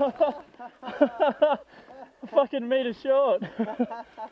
fucking meter short.